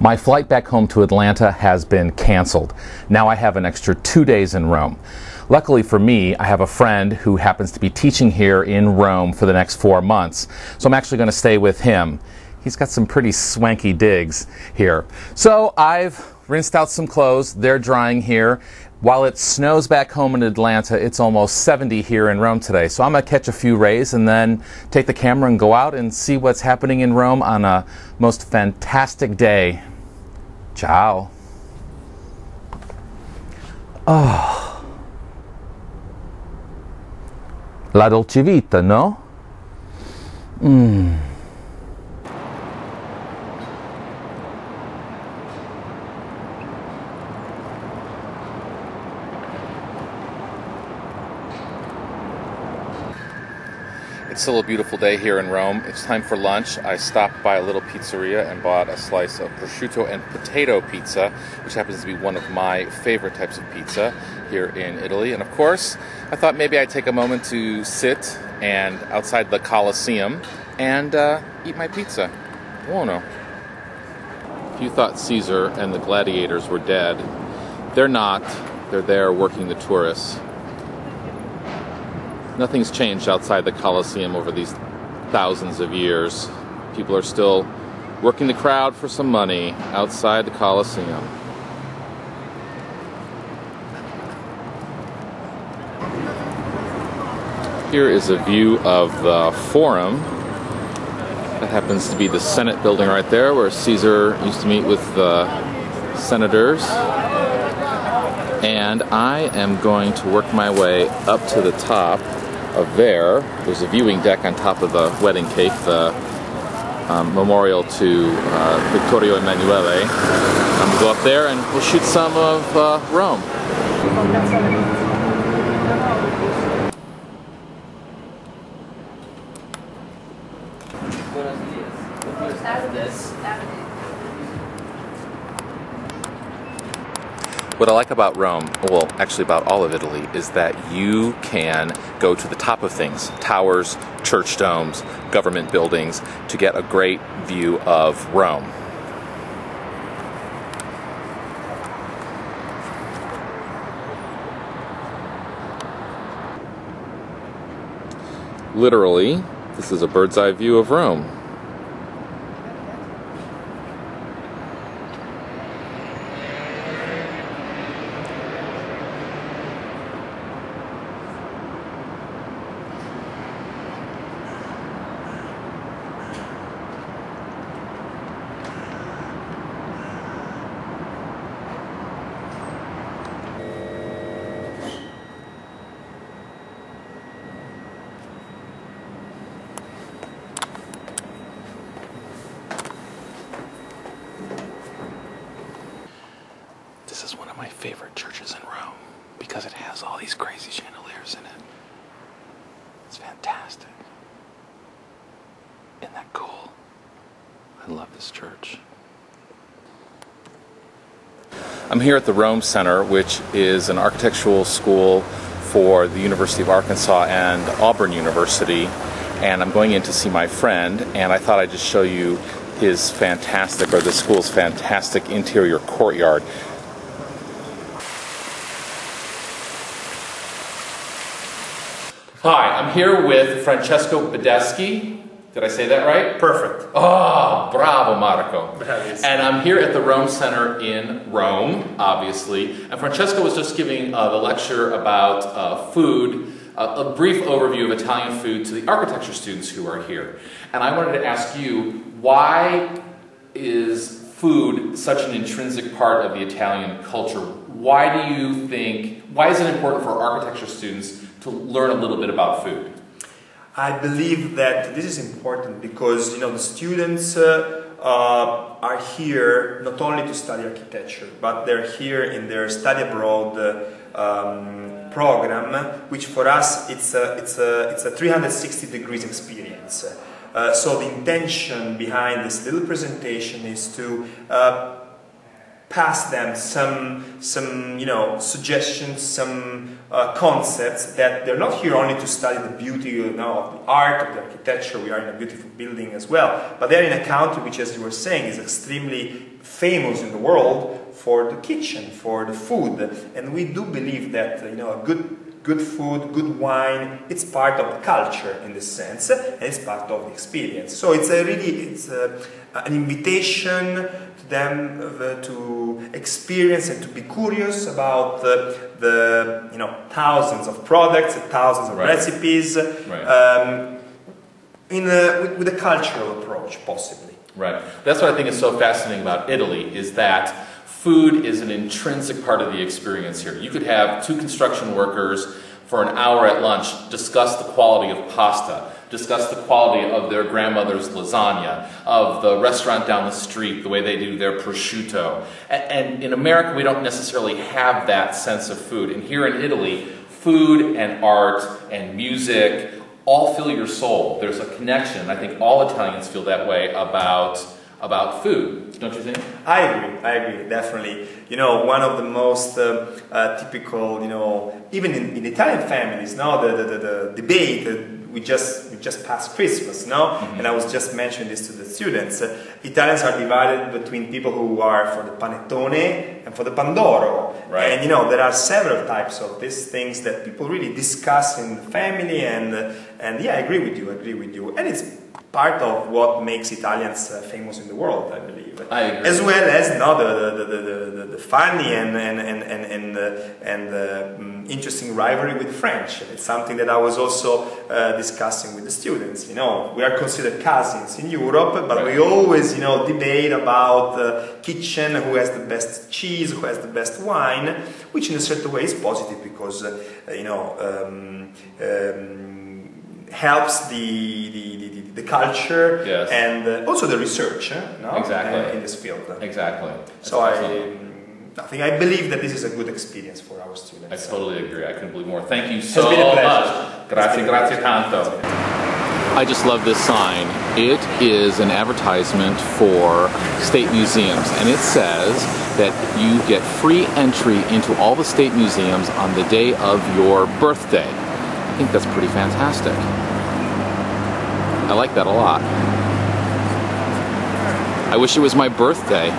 My flight back home to Atlanta has been canceled. Now I have an extra two days in Rome. Luckily for me, I have a friend who happens to be teaching here in Rome for the next four months, so I'm actually going to stay with him. He's got some pretty swanky digs here. So I've rinsed out some clothes, they're drying here. While it snows back home in Atlanta, it's almost 70 here in Rome today. So I'm going to catch a few rays and then take the camera and go out and see what's happening in Rome on a most fantastic day. Ciao. Oh. La dolce vita, no? Mmm. Still a beautiful day here in Rome. It's time for lunch. I stopped by a little pizzeria and bought a slice of prosciutto and potato pizza, which happens to be one of my favorite types of pizza here in Italy. And of course, I thought maybe I'd take a moment to sit and outside the Colosseum and uh, eat my pizza. Buono. If you thought Caesar and the gladiators were dead, they're not. They're there working the tourists nothing's changed outside the Colosseum over these thousands of years. People are still working the crowd for some money outside the Colosseum. Here is a view of the Forum. That happens to be the Senate building right there where Caesar used to meet with the senators. And I am going to work my way up to the top of there. There's a viewing deck on top of the wedding cake, the um, memorial to uh, Vittorio Emanuele. I'm gonna go up there and we'll shoot some of uh, Rome. What I like about Rome, well, actually about all of Italy, is that you can go to the top of things towers, church domes, government buildings to get a great view of Rome. Literally, this is a bird's eye view of Rome. This is one of my favorite churches in Rome because it has all these crazy chandeliers in it. It's fantastic. Isn't that cool? I love this church. I'm here at the Rome Center, which is an architectural school for the University of Arkansas and Auburn University. And I'm going in to see my friend, and I thought I'd just show you his fantastic, or the school's fantastic interior courtyard. Hi, I'm here with Francesco Bedeschi. Did I say that right? Perfect. Oh, bravo, Marco. And I'm here at the Rome Center in Rome, obviously. And Francesco was just giving uh, the lecture about uh, food, uh, a brief overview of Italian food to the architecture students who are here. And I wanted to ask you, why is food such an intrinsic part of the Italian culture? Why do you think, why is it important for architecture students to learn a little bit about food? I believe that this is important because you know the students uh, uh, are here not only to study architecture, but they're here in their study abroad uh, um, program, which for us it's a it's a it's a 360 degrees experience. Uh, so the intention behind this little presentation is to uh, pass them some some you know suggestions, some uh, concepts that they're not here only to study the beauty you know, of the art of the architecture. We are in a beautiful building as well, but they're in a country which, as you were saying, is extremely famous in the world for the kitchen, for the food, and we do believe that you know a good good food, good wine, it's part of the culture in this sense, and it's part of the experience. So it's a really it's a, an invitation to them uh, to experience and to be curious about the, the you know thousands of products, thousands of Right. recipes, Right. um, in a, with, with a cultural approach, possibly. Right. That's what I think is so fascinating about Italy is that food is an intrinsic part of the experience here. You could have two construction workers for an hour at lunch discuss the quality of pasta, discuss the quality of their grandmother's lasagna, of the restaurant down the street, the way they do their prosciutto. And, in America, we don't necessarily have that sense of food. And here in Italy, food and art and music all fill your soul. There's a connection. I think all Italians feel that way about about food. Don't you think? I agree. I agree. Definitely. You know, one of the most uh, uh, typical, you know, even in, in Italian families, no, the, the, the, the debate. Uh, we just we just passed Christmas, no, Mm-hmm. and I was just mentioning this to the students. Uh, Italians are divided between people who are for the panettone and for the pandoro, Right. and you know there are several types of these things that people really discuss in the family, and uh, and yeah, I agree with you. I agree with you, and it's part of what makes Italians uh, famous in the world, I believe. I agree. As well as no, the, the, the, the, the, funny and, and, and, and, and, uh, and uh, mm, interesting rivalry with French. It's something that I was also uh, discussing with the students. You know, we are considered cousins in Europe, but we always, you know, debate about the kitchen, who has the best cheese, who has the best wine, which in a certain way is positive because, uh, you know, um, um, helps the, the, the, the culture Yes. and uh, also the research eh, no? Exactly. uh, in this field. Exactly. So I, That's awesome. I think I believe that this is a good experience for our students. I students. totally agree. I couldn't believe more. Thank you so been a pleasure. much. Grazie, been- grazie tanto. I just love this sign. It is an advertisement for state museums, and it says that you get free entry into all the state museums on the day of your birthday. I think that's pretty fantastic. I like that a lot. I wish it was my birthday.